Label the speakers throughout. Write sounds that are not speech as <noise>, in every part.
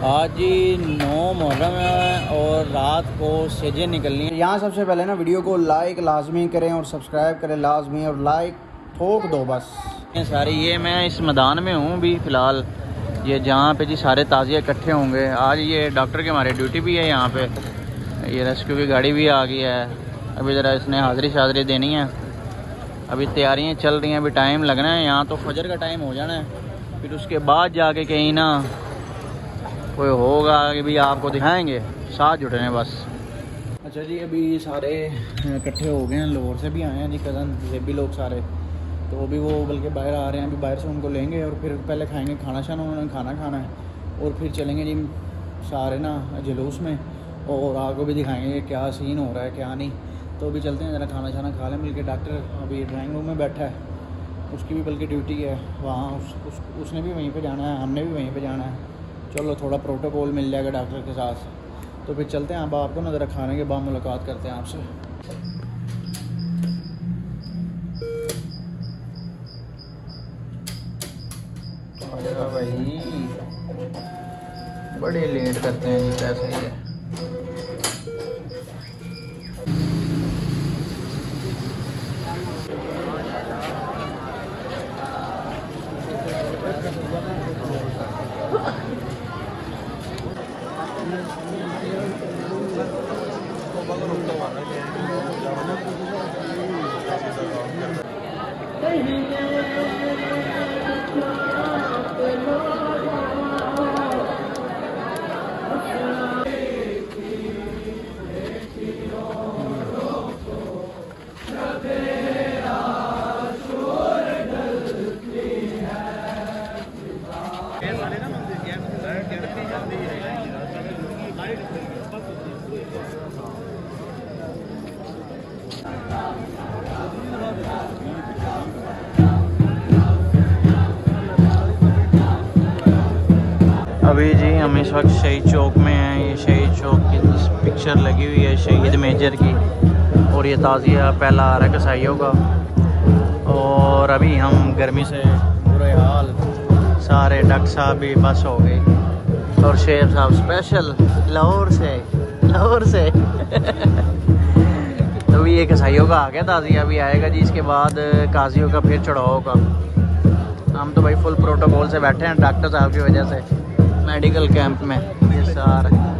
Speaker 1: आज नौ मुहर्रम है और रात को सेजें निकलनी है। यहाँ सबसे पहले ना वीडियो को लाइक लाजमी करें और सब्सक्राइब करें लाजमी और लाइक ठोक दो बस। सारी ये मैं इस मैदान में हूँ भी फ़िलहाल। ये जहाँ पे जी सारे ताज़िए इकट्ठे होंगे। आज ये डॉक्टर के हमारी ड्यूटी भी है यहाँ पे। ये रेस्क्यू की गाड़ी भी आ गई है। अभी ज़रा इसने हाज़री शाजरी देनी है। अभी तैयारियाँ चल रही हैं अभी टाइम लगना है। यहाँ तो फजर का टाइम हो जाना है। फिर उसके बाद जाके कहीं ना कोई होगा कि भी आपको दिखाएँगे? साथ जुटे हैं बस। अच्छा जी अभी सारे इकट्ठे हो गए हैं लोर से भी आए हैं जी कज़न से भी लोग सारे। तो अभी वो बल्कि बाहर आ रहे हैं अभी बाहर से उनको लेंगे और फिर पहले खाएँगे खाना शाना उन्होंने खाना खाना है। और फिर चलेंगे जी सारे ना जुलूस में और आपको भी दिखाएँगे क्या सीन हो रहा है क्या नहीं। तो अभी चलते हैं ज़रा खाना शाना खा लें मिल के डॉक्टर अभी ड्राइंग रूम में बैठा है। उसकी भी बल्कि ड्यूटी है वहाँ उस, उस उसने भी वहीं पे जाना है हमने भी वहीं पे जाना है। चलो, थोड़ा प्रोटोकॉल मिल जाएगा डॉक्टर के साथ। तो फिर चलते हैं, अब आपको नज़र खाने के बाद मुलाकात करते हैं आपसे। भाई, बड़े लेट करते हैं जी कैसे ही है Amen. अभी जी हम इस वक्त शहीद चौक में हैं। ये शहीद चौक की पिक्चर लगी हुई है शहीद मेजर की। और ये ताज़िया पहला आ रहा है कसाईयों का। और अभी हम गर्मी से बुरे हाल। सारे डक साहब भी बस हो गए। और शेर साहब स्पेशल लाहौर से लाहौर से। <laughs> तो भी ये कसाईयों का आ गया, ताज़िया अभी आएगा जी। इसके बाद काजियों का फिर चढ़ाओ होगा हम तो भाई फुल प्रोटोकॉल से बैठे हैं डॉक्टर साहब की वजह से। मेडिकल कैंप में। ये सारे।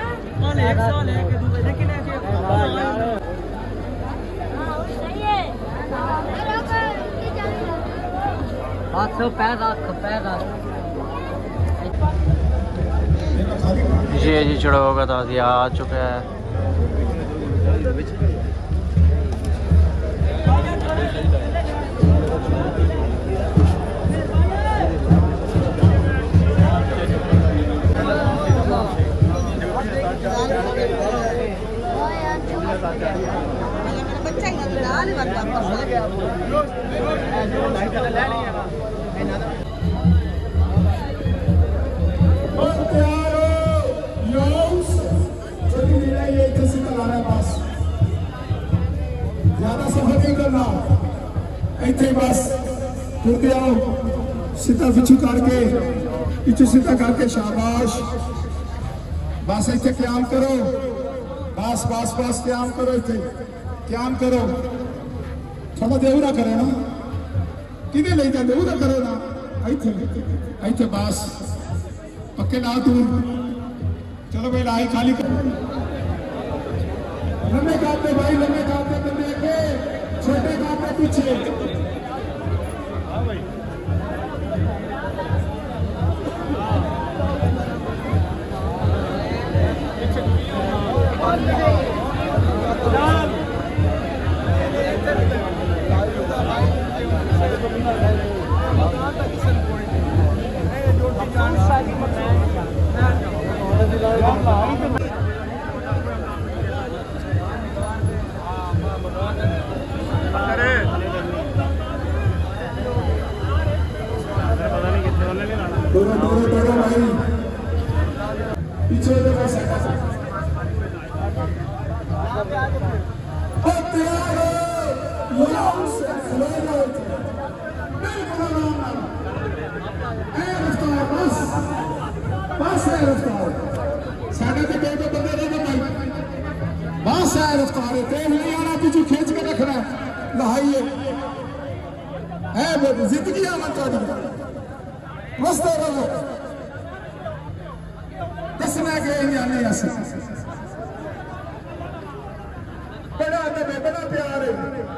Speaker 2: हाथ से पैर रख पैर रख।
Speaker 1: ये जी चढ़ा होगा ताज़िया आ चुका है।
Speaker 3: बस मुके आओ सीधा पिछू करके पिछू सीधा करके शाबाश। बस इतने क्याम करो। बस बस बस, क्याम करो इतने क्याम करो। थोड़ा देवरा करो ना। कि नहीं जाते उदा करो ना। इतने इतने बस। पक्के ना तू। चलो भाई लाई खाली कर। लम्बे काटते भाई लम्बे काटते तो छोटे काटते पीछे। दोनों है रफ्तार है तेल नहीं आना पीछे खींच के रखना लहाइए है ज़िंदगी आना चाहिए मस्त रहो दसना के जाने अस बड़ा अदब है बड़ा प्यार है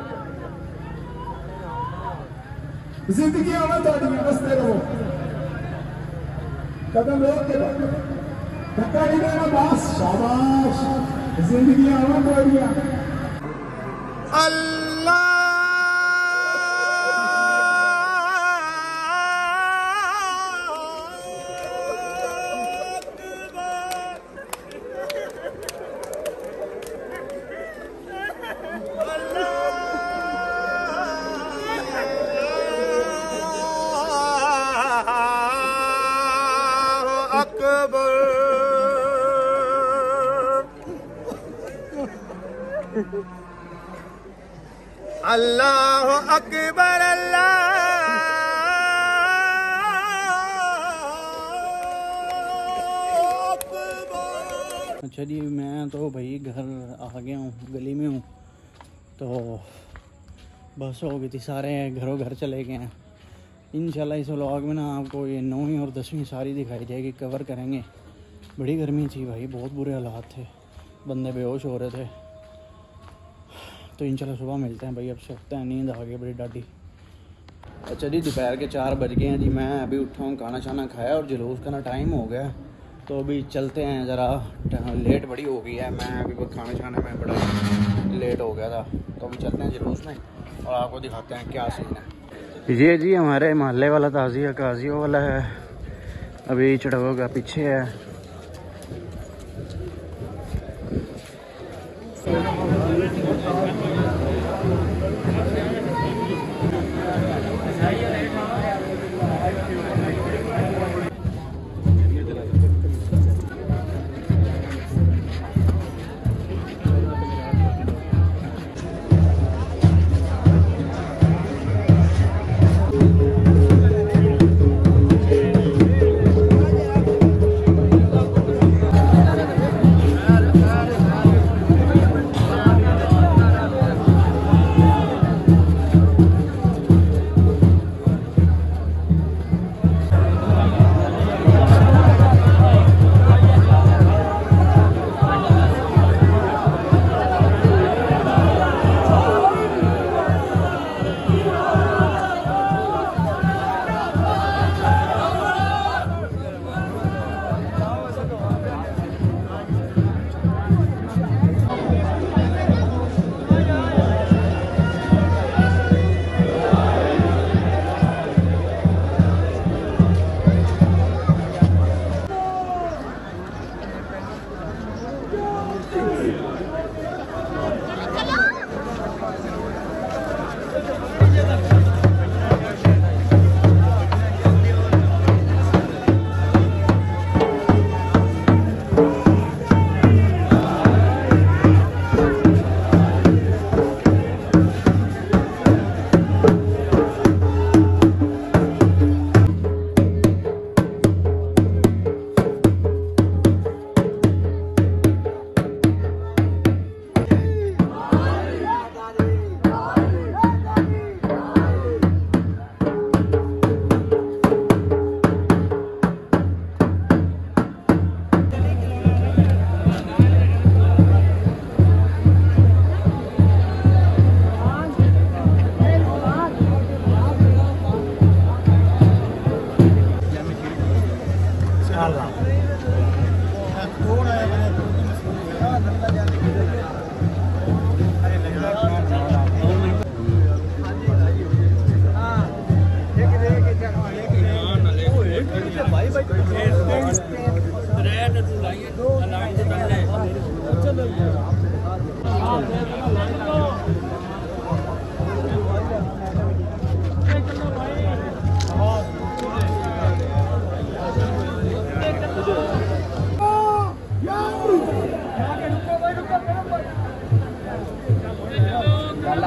Speaker 3: ज़िंदगी आवा थोड़ी मस्त रहो कदम रोक के धक्का नहीं देना बस शाबाश ज़िंदगी आवा थोड़ी
Speaker 1: जी मैं तो भाई घर आ गया हूँ, गली में हूँ। तो बस हो गई थी सारे, घरों घर चले गए हैं। इंशाल्लाह इस व्लॉग में ना आपको ये नौवीं और दसवीं सारी दिखाई जाएगी कवर करेंगे। बड़ी गर्मी थी भाई, बहुत बुरे हालात थे। बंदे बेहोश हो रहे थे। तो इंशाल्लाह सुबह मिलते हैं भाई, अब सोते हैं, नींद आ गई बड़ी डाडी। अच्छा जी, दोपहर के चार बज गए हैं जी, मैं अभी उठा हूँ खाना शाना खाया और जुलूस का ना टाइम हो गया। तो अभी चलते हैं ज़रा। लेट बड़ी हो गई है। मैं अभी खाने छाने में बड़ा लेट हो गया था। तो अभी चलते हैं जुलूस में और आपको दिखाते हैं क्या सीन है। ये जी हमारे मोहल्ले वाला ताज़िया काजियों वाला है। अभी चढ़ावा का पीछे है।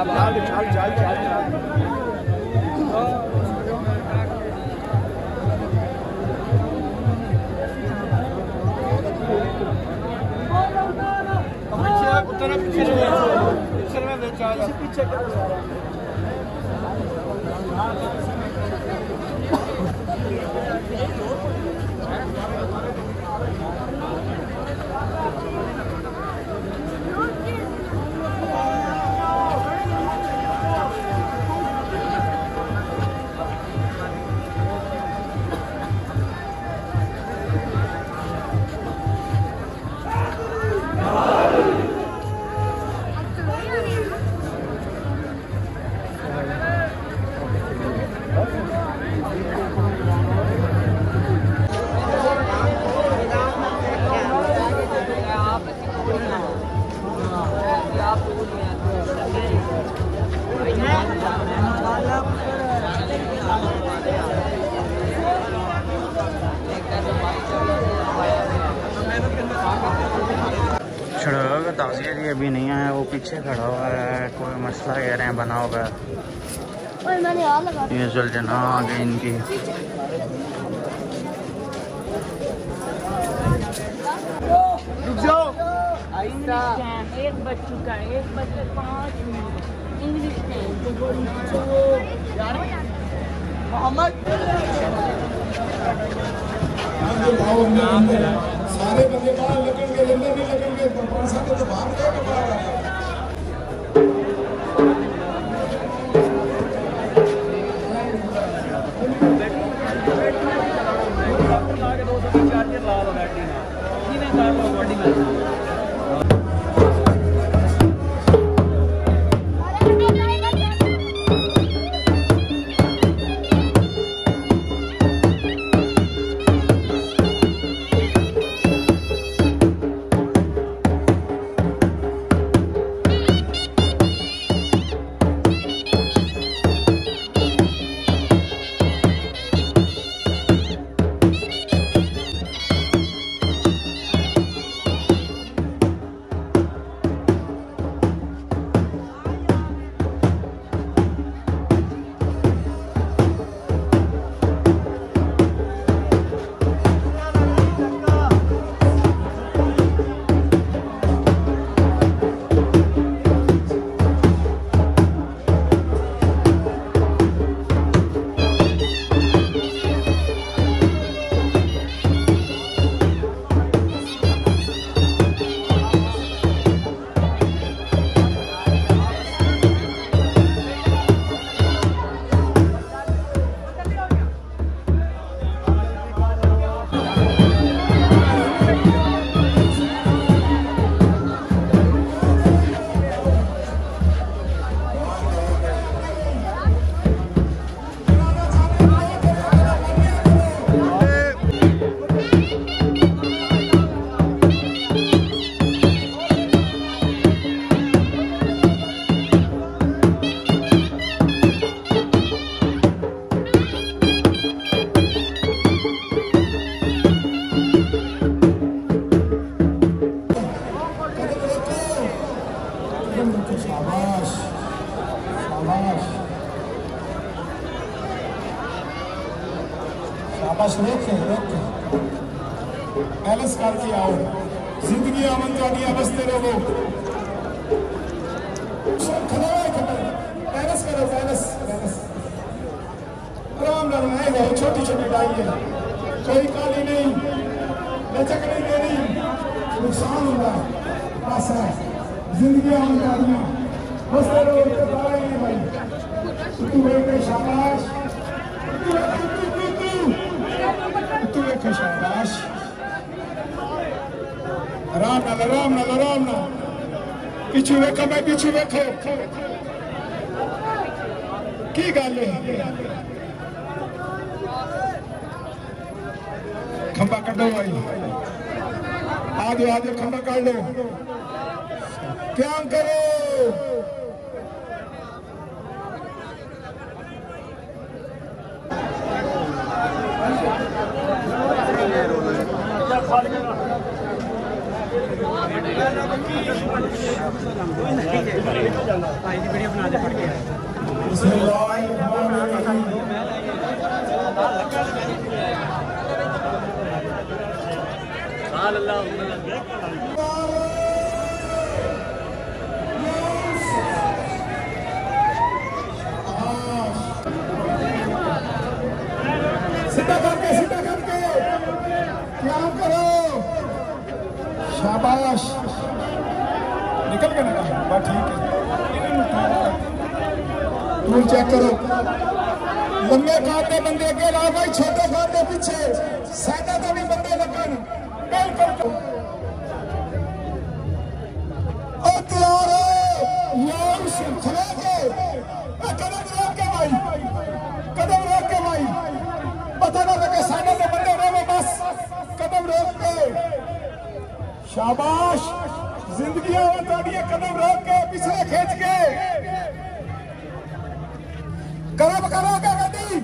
Speaker 1: Hadi hadi hadi hadi. Bu taraf bir çeşit. Bir çeşit. Bir çeşit. ताजिया जी अभी नहीं आया वो पीछे खड़ा हुआ है कोई मसला कह रहे हैं बना है
Speaker 2: लगा
Speaker 1: ये सुलझना आ गई इनकी।
Speaker 2: एक बज चुका है एक के पाँच मिनट। इंग्लिश में तो बोली
Speaker 3: सारे बंदे बाहर के अंदर भी लगन के तो बाहर जाएगा नुकसान हुआ पैसा ज़िंदगी आमदानियाँ हँसते रहो उठते पाए नहीं भाई तू बेटे शाबाश तू बेटे शाबाश राम ना राम ना राम। ना पिछू वेखो मैं पिछू वेखो की गल खंबा कटो आई आज आज खंबा कर लो। क्या करो। भाई की पड़ गया अल्लाह शाबाश। निकल के निकल। बस ठीक है। टूल चेक करो। लंबे काटे बंदे अगे लाभ भाई छोटे काटे पीछे। साइडा शाबाश। ज़िंदगी कदम रोक के पिछले खेच के। करो करो क्या गड्डी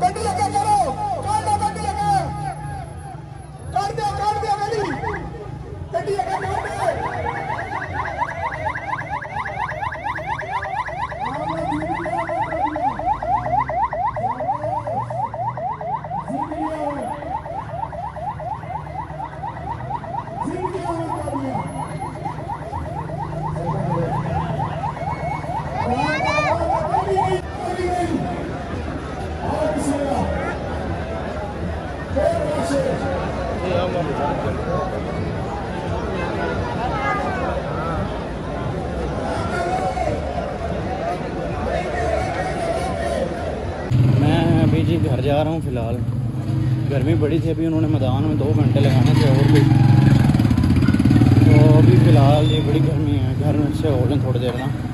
Speaker 3: गड्डी लगे करो कर दो गड्डी लगे कर दो कर दो गड्डी गड्डी लगे कर दो
Speaker 1: मैं अभी जी घर जा रहा हूँ फ़िलहाल। गर्मी बड़ी थी, अभी उन्होंने मैदान में दो घंटे लगाने थे और भी। तो अभी फ़िलहाल ये बड़ी गर्मी है, घर में से हो लें थोड़ी देर ना।